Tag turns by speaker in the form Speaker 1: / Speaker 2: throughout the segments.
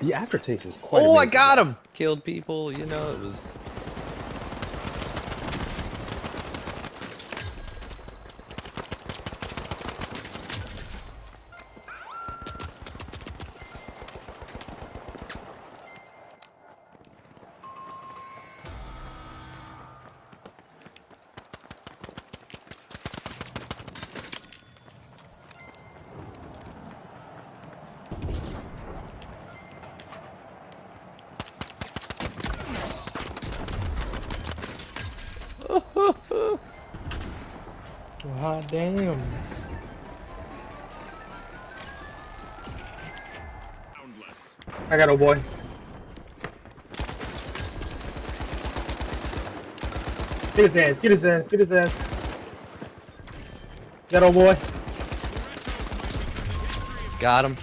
Speaker 1: The aftertaste is quite.
Speaker 2: Oh, I got him! Killed people, you know, it was...
Speaker 1: God damn.
Speaker 3: Boundless.
Speaker 1: I got a boy. Get his ass, get his ass, get his ass. That old boy.
Speaker 2: Got him.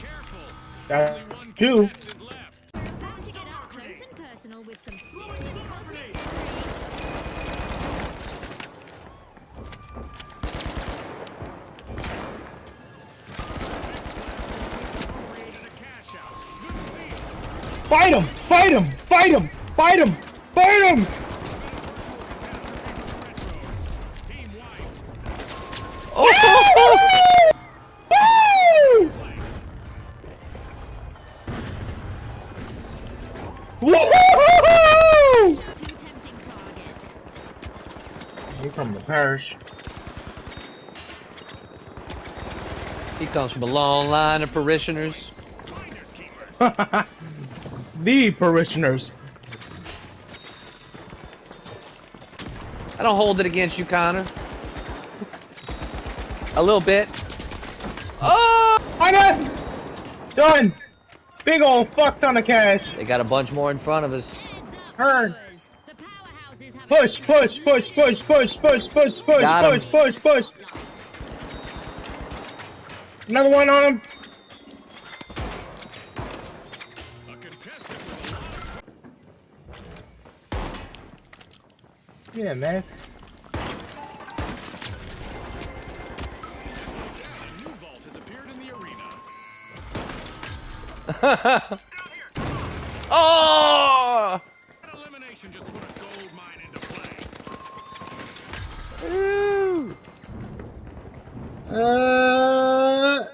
Speaker 1: Got two. Fight him! Fight him! Fight him! Fight him! Fight him!
Speaker 2: Oh!
Speaker 1: Woo! Woo!
Speaker 4: Two tempting.
Speaker 1: He from the parish.
Speaker 2: He comes from a long line of parishioners.
Speaker 3: Finders keepers.
Speaker 1: the parishioners.
Speaker 2: I don't hold it against you, Connor. A little bit. Oh!
Speaker 1: Minus! Done! Big old fuck ton of cash.
Speaker 2: They got a bunch more in front of us.
Speaker 4: Heads up,
Speaker 1: Turn.
Speaker 4: boys. The powerhouses have
Speaker 1: Push, push, push, push, push, push, push, push, push, push, push. Another one on him.
Speaker 3: Mine into play.
Speaker 2: Ooh.
Speaker 1: Uh.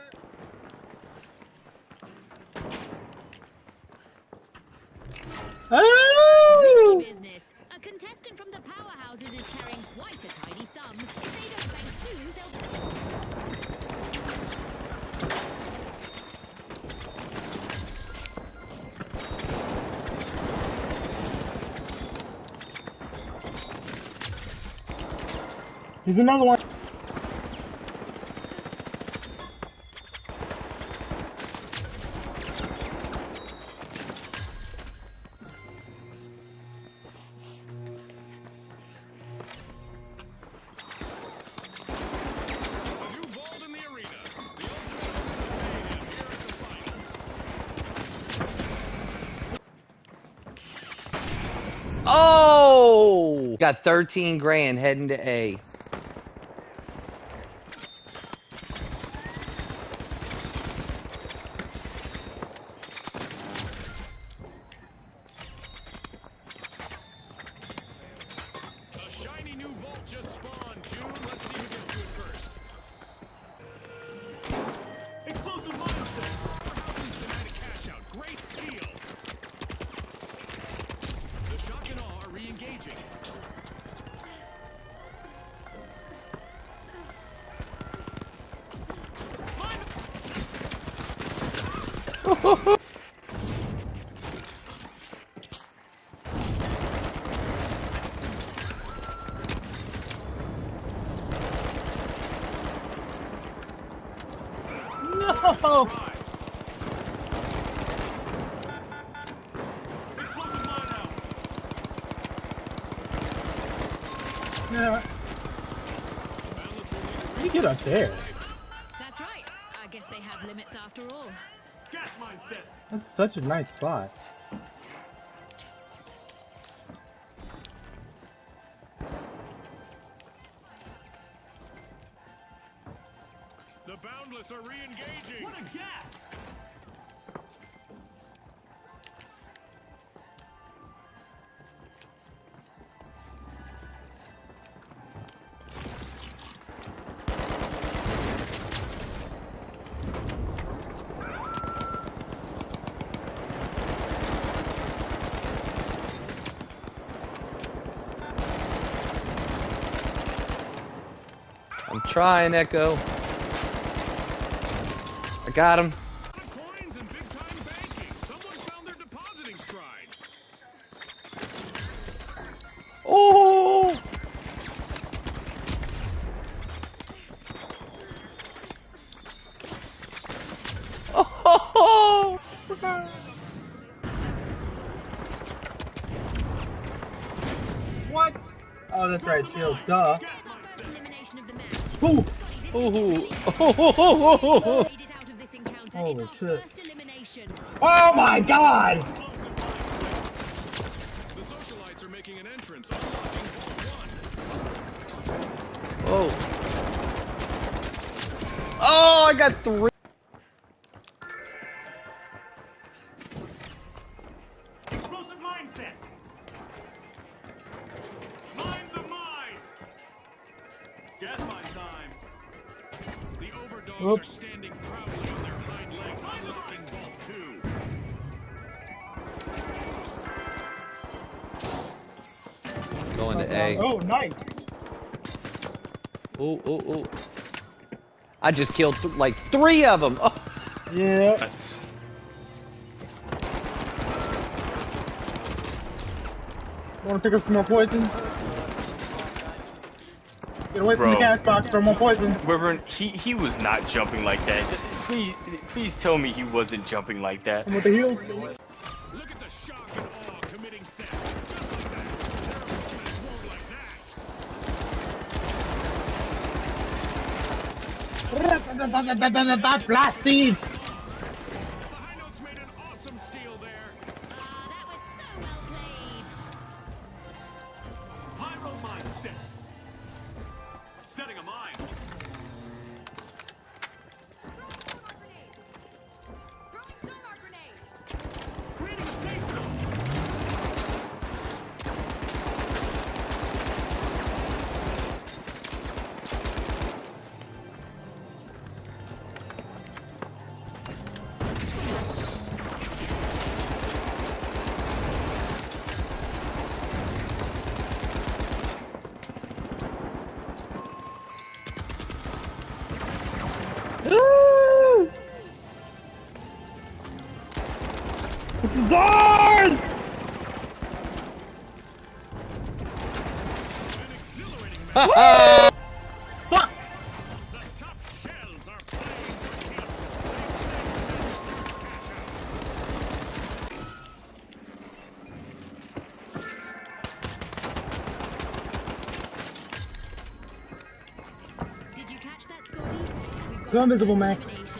Speaker 1: Oh!
Speaker 4: business. A contestant from the powerhouses is carrying quite a tidy sum. If they don't bang soon, they'll
Speaker 1: Here's another one.
Speaker 3: A new vault in the arena. The ultimate mayhem here at another one.
Speaker 2: Oh! Got 13 grand heading to. A
Speaker 1: No! Yeah, how you get up there?
Speaker 4: That's right. I guess they have limits after all.
Speaker 3: A gas mine set.
Speaker 1: That's such a nice spot.
Speaker 3: The Boundless are re-engaging. What a gas!
Speaker 2: Trying, Echo. I got him.
Speaker 3: Coins and big time banking. Someone's found their depositing stride.
Speaker 2: Oh! Oh!
Speaker 1: What? Oh, that's right, shield. Duh.
Speaker 4: Of the match.
Speaker 1: Ooh.
Speaker 4: Scotty, this
Speaker 2: Ooh. Oh!
Speaker 4: made it out of this encounter.
Speaker 1: Holy shit. Oh my god!
Speaker 3: The socialites are making an entrance. Unlocking vault one.
Speaker 2: Oh! Oh, I got three.
Speaker 3: Explosive mindset. Two.
Speaker 2: Going to A.
Speaker 1: Oh, nice.
Speaker 2: Oh, oh, oh. I just killed th like three of them. Oh.
Speaker 1: Yeah.
Speaker 5: That's
Speaker 1: Want to pick up some more poison? Get away from
Speaker 5: Bro.
Speaker 1: the gas box, throw more poison.
Speaker 5: Reverend. He he was not jumping like that. Please please tell me he wasn't jumping like that.
Speaker 1: And with the heals.
Speaker 3: Look at the shock and awe committing theft. Just like that. Their opponents won't like that.
Speaker 1: Blast
Speaker 4: got
Speaker 1: Go
Speaker 4: our
Speaker 1: invisible, Max.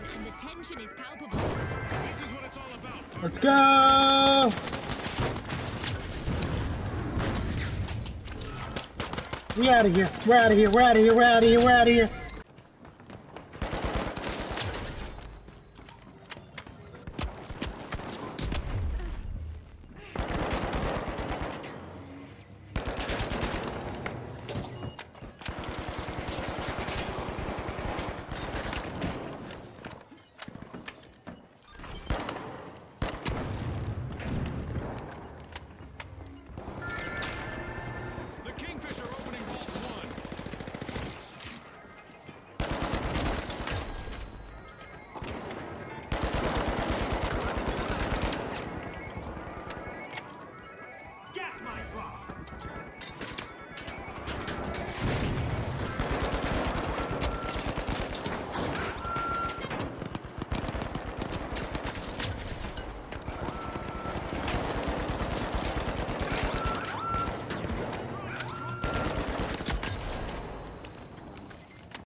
Speaker 1: Let's go! We out of here. We're out of here. We're out of here. We're out of here. We're out of here.